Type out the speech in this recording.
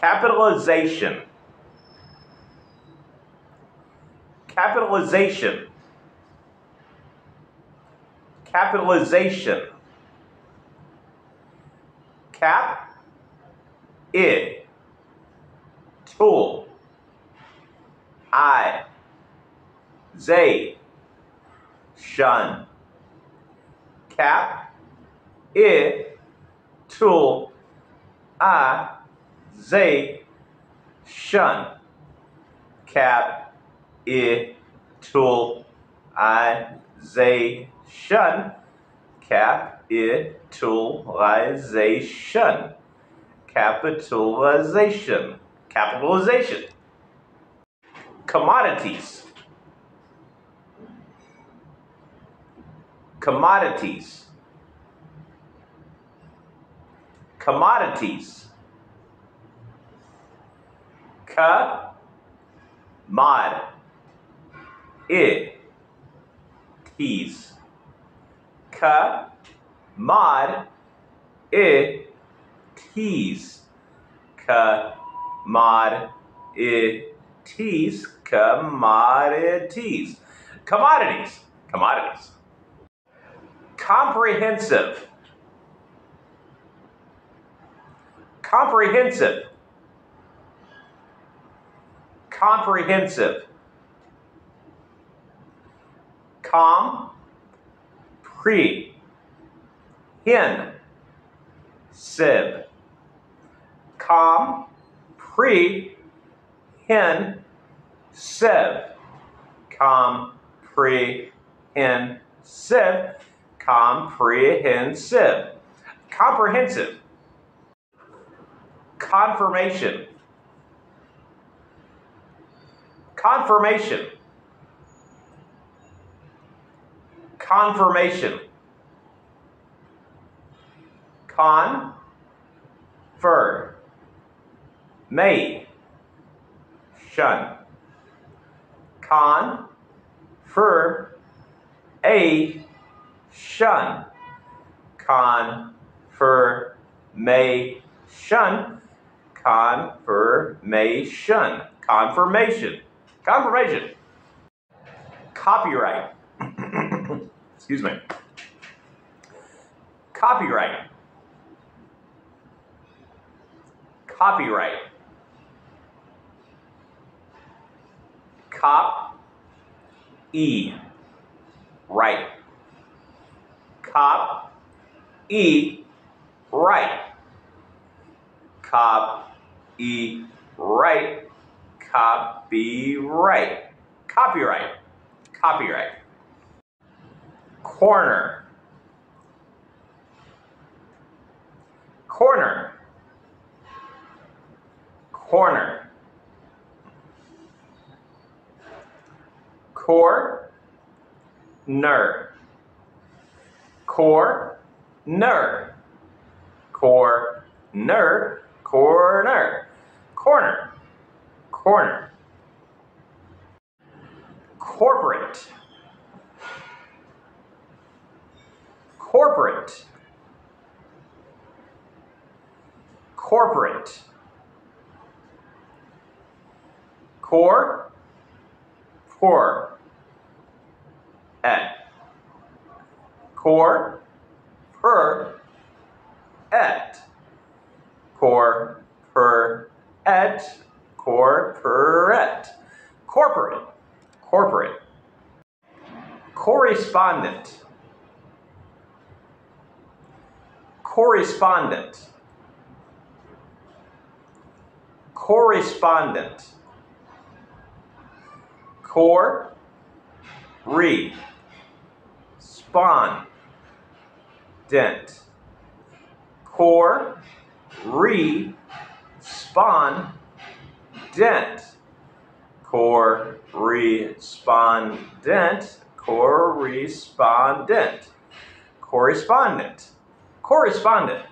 capitalization, capitalization, capitalization, cap, it, tool, I, they, shun, cap, it, tool, I, they, shun, cap, it, tool, I, they, shun, cap, it, toolization, capitalization, capitalization, commodities, commodities, commodities, ka, mod, it, ka, mod, it, tease, ka, mod, it, tease, commodities, commodities, commodities, comprehensive, comprehensive, comprehensive, com, pre, hin, sib, com, pre, hin, sib, com, pre, sib, comprehensive, comprehensive, confirmation, confirmation, confirmation, con, fur, may, shun, con, fur, a, shun, con, fur, may, shun, confirmation, confirmation, confirmation, copyright, excuse me, copyright, copyright, cop, e, right, cop, e, right, cop, e, right, copyright, copyright, copyright, corner, corner, corner, core, ner, core, ner, core, ner, corner, corner, corner, corporate, corporate, corporate, core, core, et, core, per, et, core, per, et, corporate, corporate, correspondent, correspondent, correspondent, core, re, spawn, dent, core, re, spawn, dent, core, respondent, correspondent, correspondent, correspondent,